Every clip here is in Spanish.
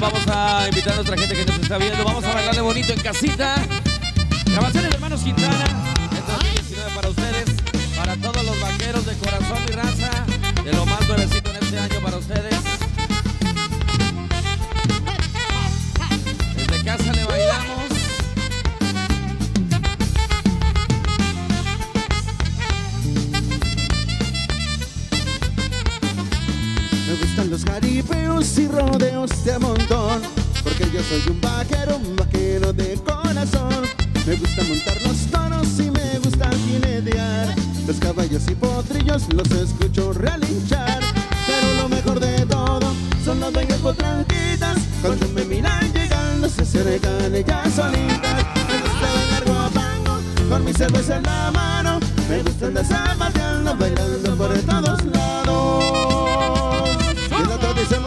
Vamos a invitar a nuestra gente que nos está viendo. Vamos a bailarle bonito en casita. Grabaciones de hermanos Quintana. Esto es 19 para ustedes. Para todos los vaqueros de corazón y raza. De lo más nuevecito jaripeos y rodeos de montón Porque yo soy un vaquero, un vaquero de corazón. Me gusta montar los toros y me gusta jinetear. Los caballos y potrillos los escucho relinchar Pero lo mejor de todo son las bellas potranquitas. Cuando me miran llegando se acercan ellas solitas. Me gusta bailar guapango con mi cerveza en la mano. Me gusta andar zapateando, bailando por todos lados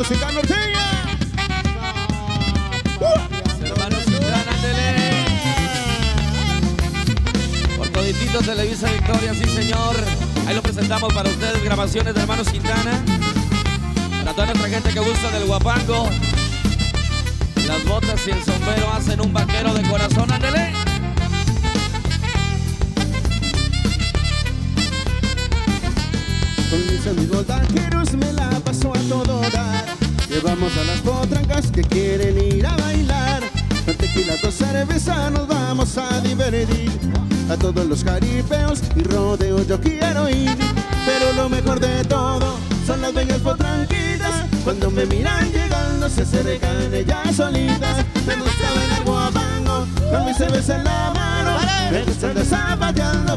musical norteña. Hermanos Quintana, ándele. Por toditito Televisa Victoria, sí señor. Ahí lo presentamos para ustedes, grabaciones de Hermanos Quintana. Para toda nuestra gente que gusta del guapango. Las botas y el sombrero hacen un vaquero de corazón, ándele. Con mis amigos vaqueros me la paso a todo dar. Llevamos a las potrancas que quieren ir a bailar. Con tequila, dos cerveza nos vamos a divertir. A todos los jaripeos y rodeos yo quiero ir. Pero lo mejor de todo son las bellas potranquitas. Cuando me miran llegando se acercan ellas solitas. Me gusta bailar guapango con mi cerveza en la mano. Me gusta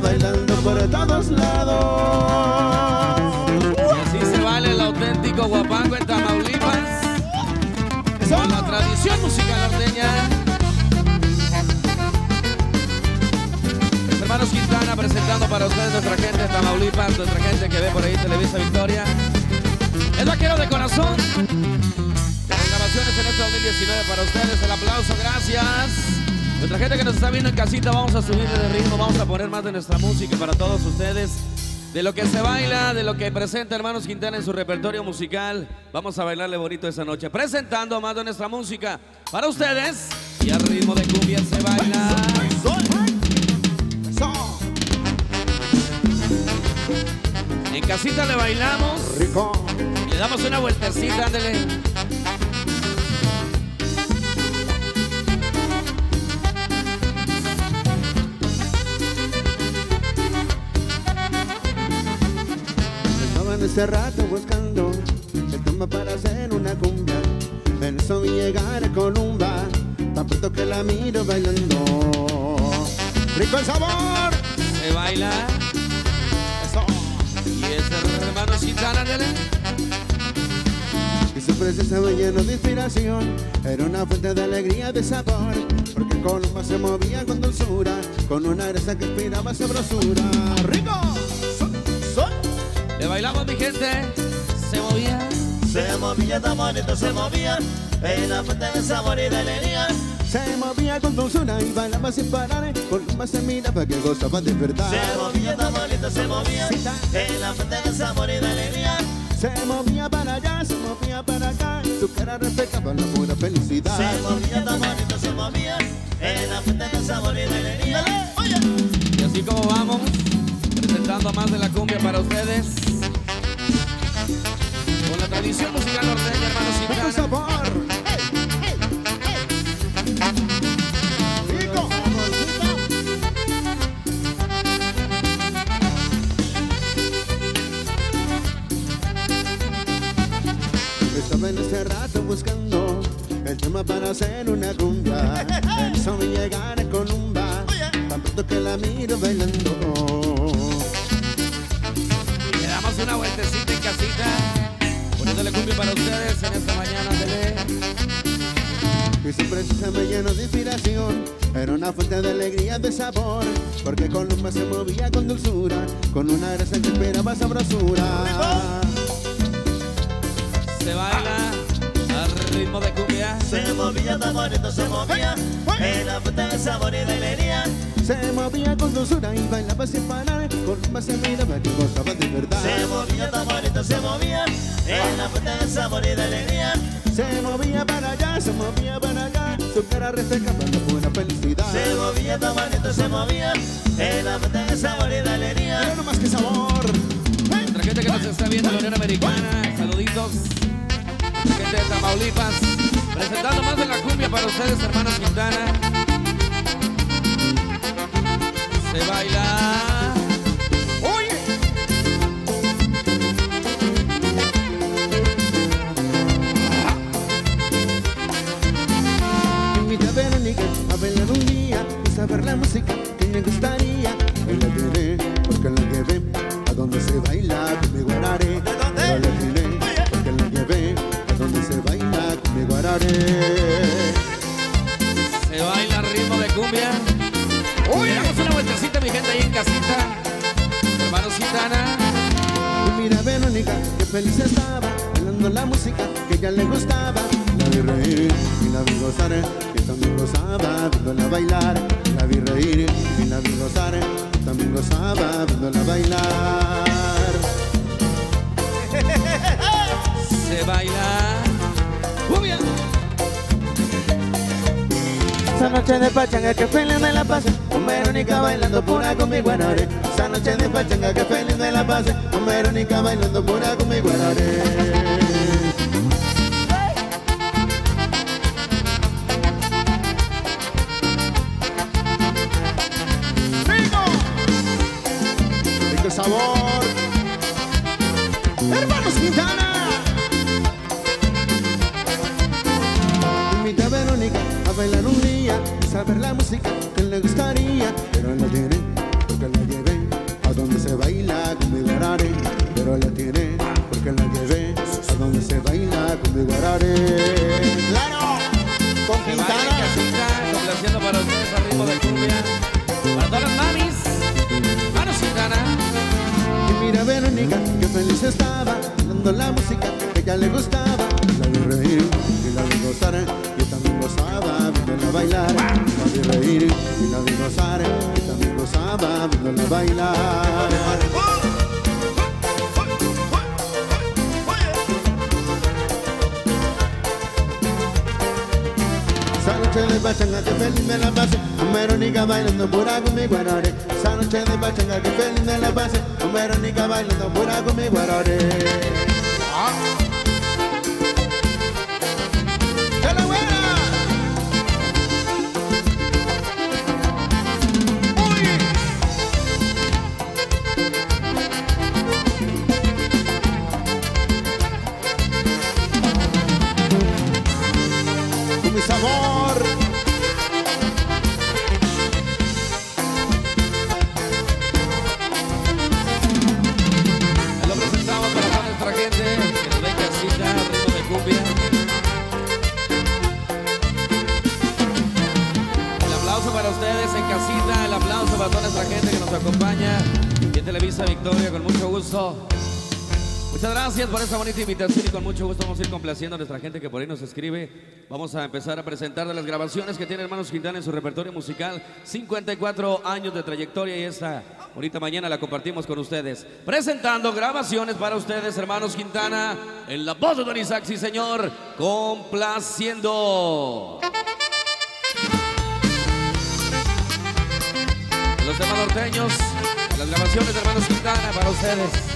bailando por todos lados. En Tamaulipas. Con la tradición musical norteña. Hermanos Quintana presentando para ustedes nuestra gente de Tamaulipas, nuestra gente que ve por ahí Televisa Victoria. Es vaquero de corazón. Grabaciones en este 2019 para ustedes. El aplauso, gracias. Nuestra gente que nos está viendo en casita, vamos a subir de ritmo, vamos a poner más de nuestra música para todos ustedes. De lo que se baila, de lo que presenta Hermanos Quintana en su repertorio musical. Vamos a bailarle bonito esa noche, presentando más de nuestra música para ustedes. Y al ritmo de cumbia se baila. En casita le bailamos, Rico. le damos una vueltecita, ándele. Ese rato buscando el tema para hacer una cumbia. En llegar a Columba, tan pronto que la miro bailando. ¡Rico el sabor! Se baila. Eso. Y es el hermanos Quintana, ándele. Y su presencia estaba lleno de inspiración, era una fuente de alegría, de sabor. Porque Columba se movía con dulzura, con una grasa que inspiraba sabrosura. ¡Rico! Le bailamos, mi gente. Se movía. Se movía tan bonito, se movía En la fuente de sabor y de alegría Se movía con dulzura y bailaba sin parar. Columba se miraba que gozaba de verdad. Se movía tan bonito, se movía En la fuente de sabor y de alegría Se movía para allá, se movía para acá, su cara reflejaba la pura felicidad. Se movía tan bonito, se movía En la fuente de sabor y de alegría Oye, Y así como vamos, presentando más de la cumbia para ustedes. Tradición musical norteña, hermanos ¡Rico Quintana. sabor! Estaba en ese rato buscando el tema para hacer una cumbia. Pensó en llegar a Columba, tan pronto que la miro bailando. Y le damos una vueltecita en casita. Poniéndole cumbia para ustedes en esta mañana, tele. Y su presencia me llenó de inspiración. Era una fuente de alegría, de sabor. Porque Columba se movía con dulzura. Con una grasa que esperaba sabrosura. Se baila al ritmo de cumbia. se movía tan bonito, se movía. En la fuente de sabor y de alegría Se movía con dulzura y bailaba sin parar Columba se miraba que gozaba de verdad Se movía tan bonito, se movía En la fuente de sabor y de alegría Se movía tu cara reflejaba la pura felicidad. Se movía, tan bonito se movía, en la mente de sabor y de alegría. Mira nomás que sabor. Nuestra gente que nos está viendo en la Unión Americana, saluditos. Gente de Tamaulipas, presentando más de la cumbia para ustedes, hermanos Quintana. Se baila. Oye. Invita a Verónica a bailar un día y saber la música que me gustaría. Feliz estaba, bailando la música que ella le gustaba. La vi reír y la vi gozar, que también gozaba viéndola bailar. La vi reír y la vi gozar, que también gozaba viéndola bailar. Se baila. Cumbia. Esa noche de pachanga que feliz me la pasé Con Verónica bailando pura con mi guarare Esa noche de pachanga que feliz me la pasé. Con Verónica bailando pura con mi guarare ¡Rico sabor! ¡Hermanos Quintana! Invita a Verónica a bailar un día y saber la música que le gustaría. Pero la tiene porque la llevé a donde se baila conmigo haré. Pero la tiene porque la llevé a donde se baila conmigo haré. ¡Claro! Con Quintana. complaciendo para ustedes al ritmo de cumbia. Para todas las mamis. Hermanos Quintana. Y mira Verónica, que feliz estaba, bailando la música bailar. Esa noche de pachanga que feliz me la Con Verónica bailando pura con mi guarare Esa noche de pachanga que feliz me la Con Verónica bailando pura con mi guarare bonita invitación y con mucho gusto vamos a ir complaciendo a nuestra gente que por ahí nos escribe. Vamos a empezar a presentar de las grabaciones que tiene Hermanos Quintana en su repertorio musical. 54 años de trayectoria y esta bonita mañana la compartimos con ustedes. Presentando grabaciones para ustedes, Hermanos Quintana, en la voz de Don Isaac, sí señor, complaciendo. Los temas norteños, las grabaciones de Hermanos Quintana para ustedes.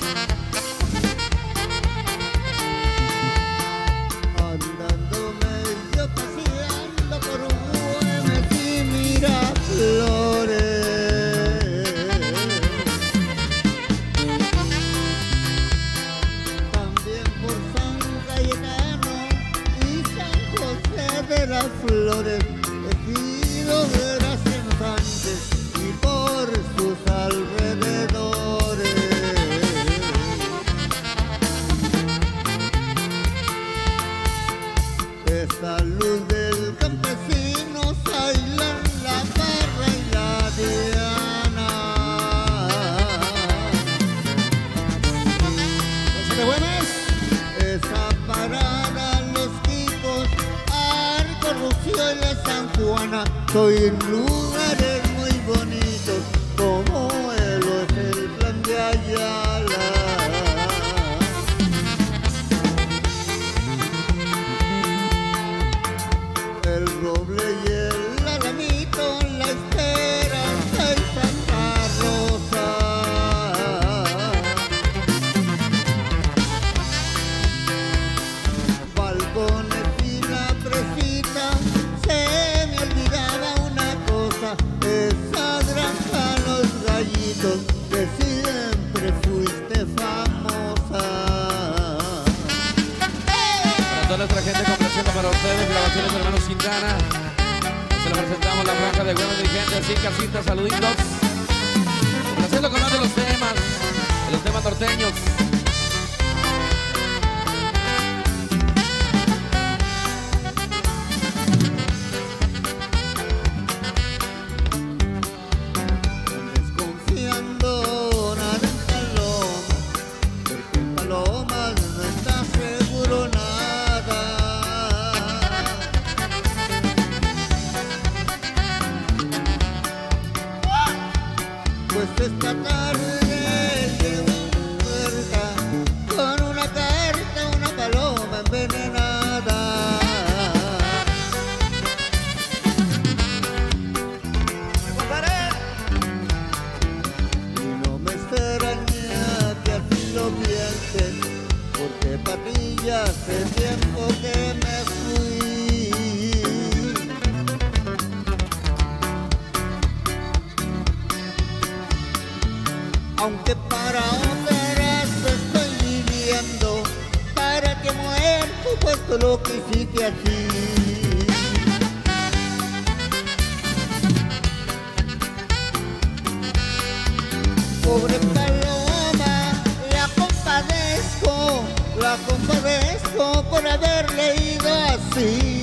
pobre paloma, la compadezco, la compadezco por haber leído así.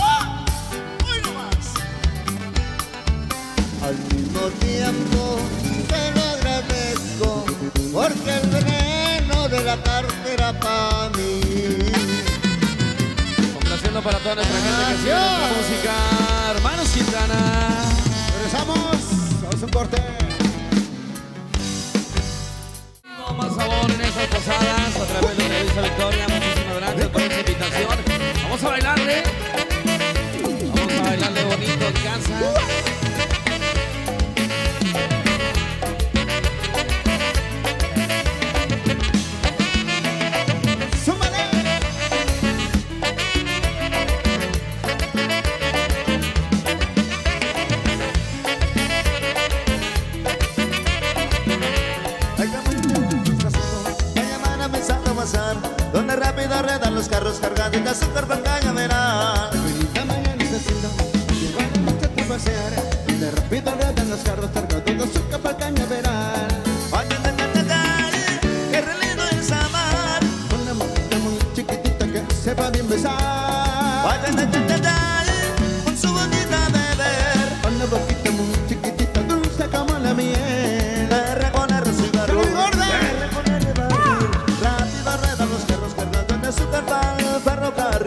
¡Ah! Al mismo tiempo se lo agradezco porque el veneno de la cartera para mí. Complaciendo para toda nuestra gente que sigue nuestra música. corte. Más sabor en esas posadas a través de Televisa Victoria. Muchísimas gracias por esta invitación. Vamos a bailarle. Vamos a bailarle bonito en casa.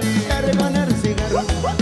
cigarro y poner cigarro.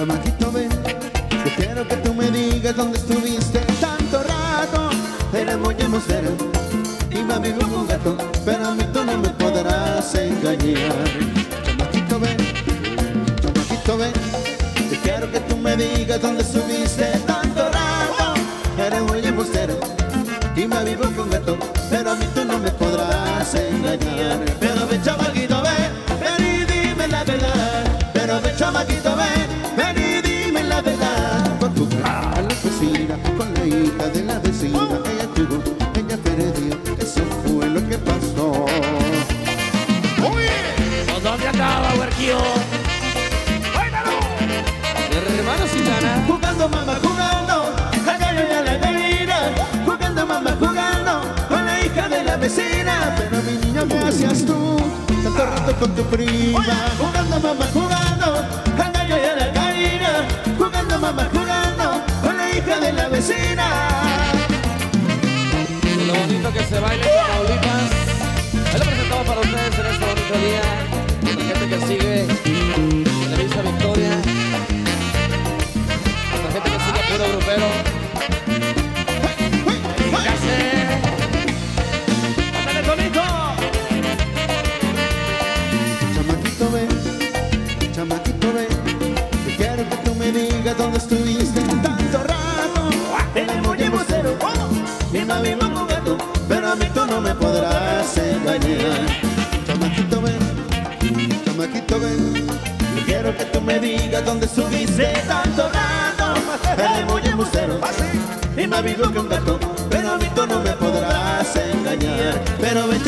Camajito ven, yo quiero que tú me digas dónde estuviste tanto rato. Era muy embustero, iba vivo con gato, pero a mí tú no me podrás engañar. Camajito ven, camajito ven, yo quiero que tú me digas dónde estuviste tanto rato. Era muy embustero, iba vivo con gato, pero a mí tú no me podrás engañar. Pero ven chamaquito ven, ven dime la verdad, pero ven chamaquito ven. Tu prima. Jugando mamá, jugando, la calle y la gallina. Jugando mamá, jugando, con la hija de la vecina. Lo bonito que se baila en Tamaulipas. Hoy lo presentamos para ustedes en este bonito día. La gente que sigue Televisa Victoria. La gente que sigue puro grupero. ¡Véngase! ¡Ándale, digas dónde estuviste tanto rato. Eres muy embustero y me vivo con gato Pero a mí tú no me podrás engañar. Chamaquito ven, chamaquito ven. Quiero que tú me digas dónde estuviste. Tanto rato Eres muy embustero y me vivo con gato Pero a mí tú no me podrás engañar. Pero ven,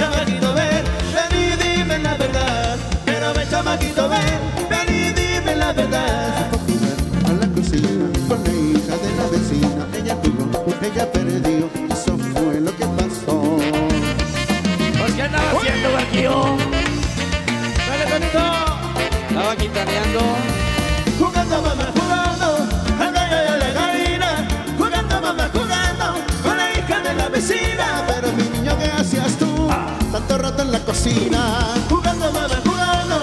ella perdió, eso fue lo que pasó ¿Por qué andaba haciendo, huerquillo? ¡Dale, Tonito! Estaba quintaneando. Jugando mamá, jugando, a la a la gallina Jugando mamá, jugando, con la hija de la vecina Pero mi niño, ¿qué hacías tú? Tanto rato en la cocina Jugando mamá, jugando,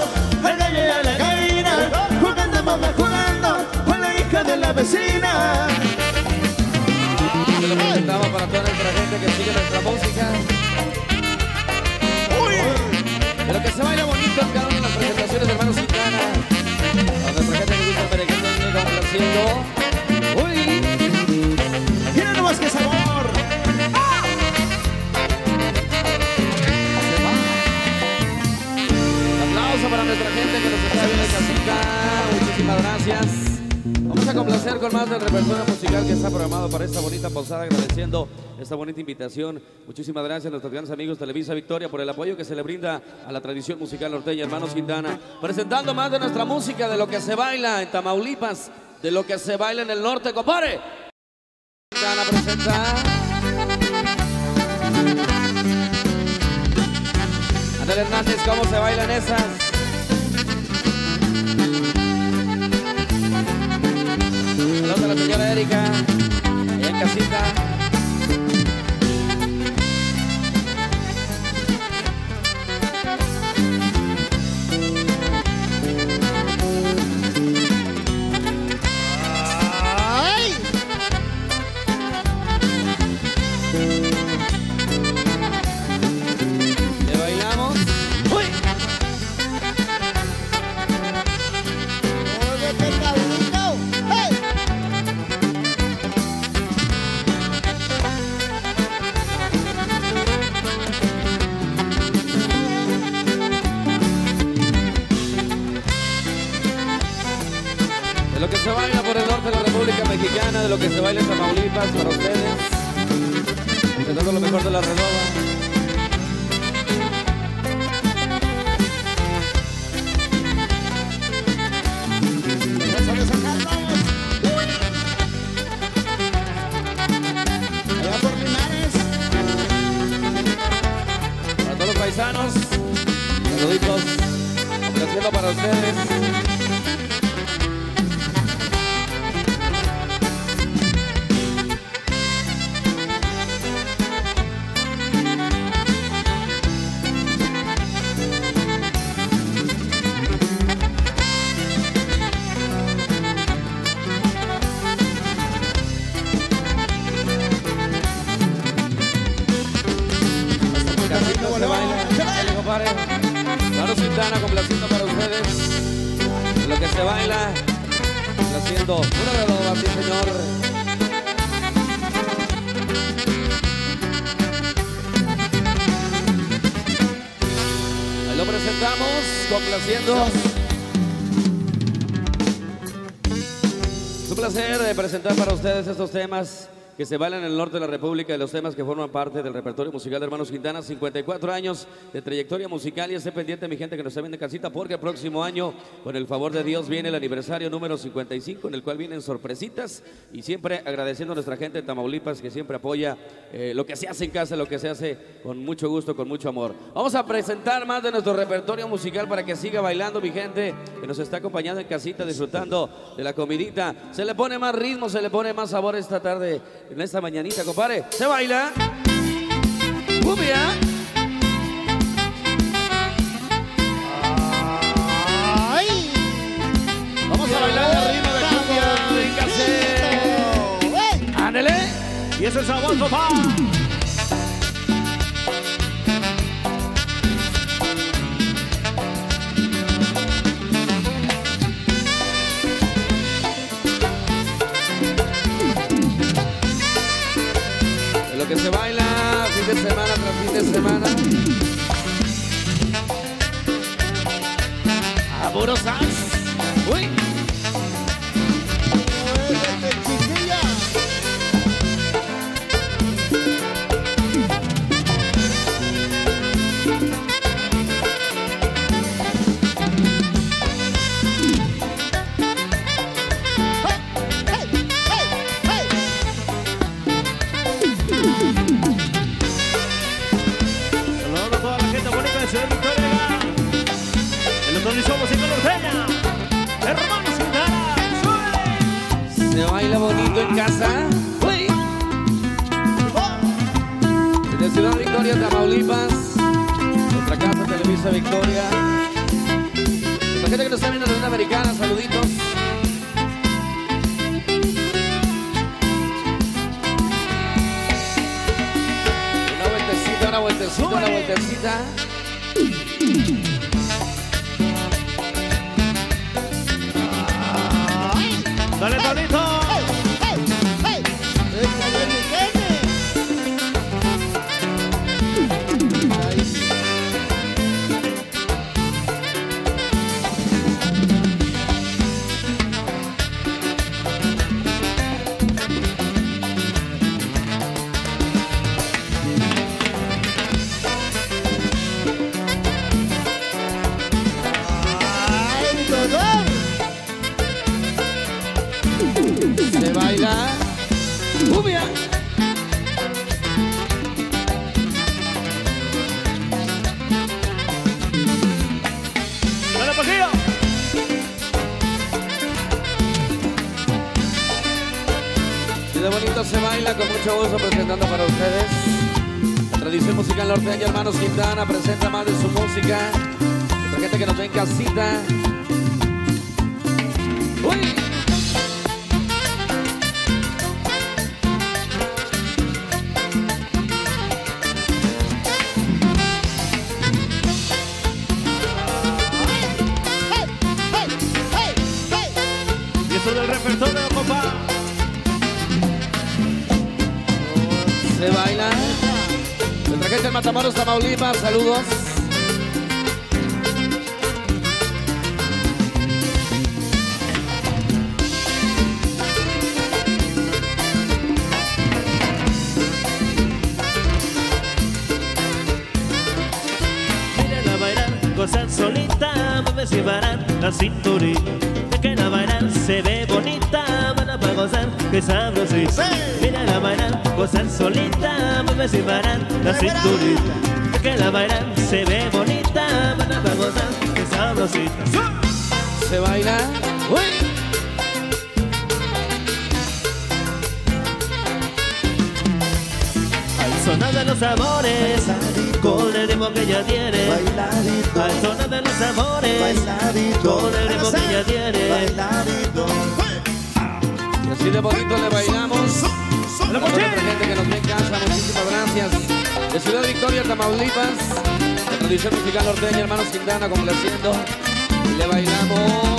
a la a la gallina Jugando mamá, jugando, con la hija de la vecina se baila bonito en cada una de las presentaciones de Hermanos Quintana. A nuestra gente que gusta el merengue, estamos haciendo. ¡Uy! Mira nomás qué sabor Un aplauso para nuestra gente que nos está viendo en casita. Muchísimas gracias. Vamos a complacer con más del repertorio musical que está programado para esta bonita posada, agradeciendo esta bonita invitación. Muchísimas gracias a nuestros grandes amigos Televisa Victoria por el apoyo que se le brinda a la tradición musical norteña, hermanos Quintana. Presentando más de nuestra música, de lo que se baila en Tamaulipas, de lo que se baila en el norte, compare. Quintana presenta. Andel Hernández, ¿cómo se bailan esas? Saludos a la señora Erika, allá en casita. De lo que se baila por el norte de la República Mexicana, de lo que se baila en Tamaulipas para ustedes. Intentando lo mejor de la sacarnos. Allá por Linares. Para todos Quintana complaciendo para ustedes lo que se baila, complaciendo uno de los así señor. ahí lo presentamos complaciendo. Es un placer eh, presentar para ustedes estos temas que se bailan en el norte de la República, de los temas que forman parte del repertorio musical de Hermanos Quintana, 54 años de trayectoria musical y esté pendiente mi gente que nos está viendo en casita porque el próximo año, con el favor de Dios, viene el aniversario número 55 en el cual vienen sorpresitas y siempre agradeciendo a nuestra gente de Tamaulipas que siempre apoya eh, lo que se hace en casa, lo que se hace con mucho gusto, con mucho amor. Vamos a presentar más de nuestro repertorio musical para que siga bailando mi gente que nos está acompañando en casita, disfrutando de la comidita. Se le pone más ritmo, se le pone más sabor esta tarde en esta mañanita, compadre. Se baila. Cumbia. ¡Ay! Vamos a bailar el ritmo de cumbia. Ándele. Y ese sabor, papá. De semana. A. Uy. Una vueltecita, una vueltecita. Dale, Tonito. Bonito se baila con mucho gusto presentando para ustedes. La tradición musical norteña, hermanos Quintana, presenta más de su música. La gente que nos ve en casita. ¡Uy! Matamoros, Tamaulipas, saludos. Mírenla bailar, gozar solita, mueve sin parar la cinturita. Que la bailar se ve bonita, buena para gozar, que sabrosita. Mírenla bailar, gozar solita, mueve sin parar la cinturita. Que la bailar se ve bonita, buena para gozar, que sabrosita. Se baila. ¡Uy! Al sonar de los amores, con el ritmo que ella tiene. Bailadito, Al sonar de los amores, bailadito, con el ritmo que ella tiene. bailadito. Y así de bonito le bailamos. A toda nuestra gente que nos ve en casa, muchísimas gracias. De Ciudad Victoria, Tamaulipas, la tradición musical norteña, hermanos Quintana, complaciendo. Le bailamos.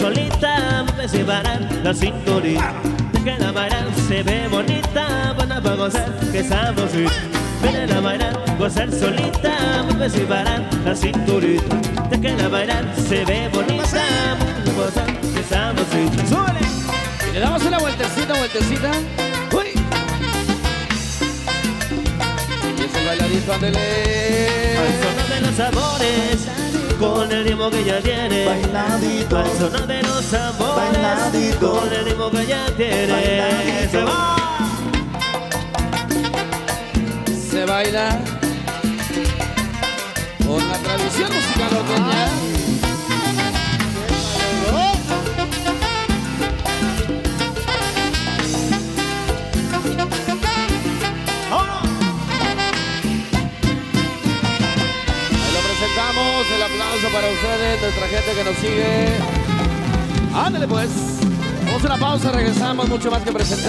Solita, me parar la cinturita. Déjala bailar, se ve bonita, buena para gozar, que sabrosita. Déjala bailar, gozar solita, me parar la cinturita. Déjala bailar, se ve bonita, buena para gozar, que sabrosita. ¡Súbele! Y le damos una vueltecita, vueltecita. ¡Uy! Y es el bailadito, ándele. Al sonar de los sabores, con el ritmo que ya tiene. Bailadito. Al sonar de los sabores, Bailadito. con el ritmo que ya tiene. Bailadito. Se va. Se baila con la tradición musical norteña. Nuestra gente que nos sigue. Ándale pues. Vamos a una pausa, regresamos, mucho más que presentar.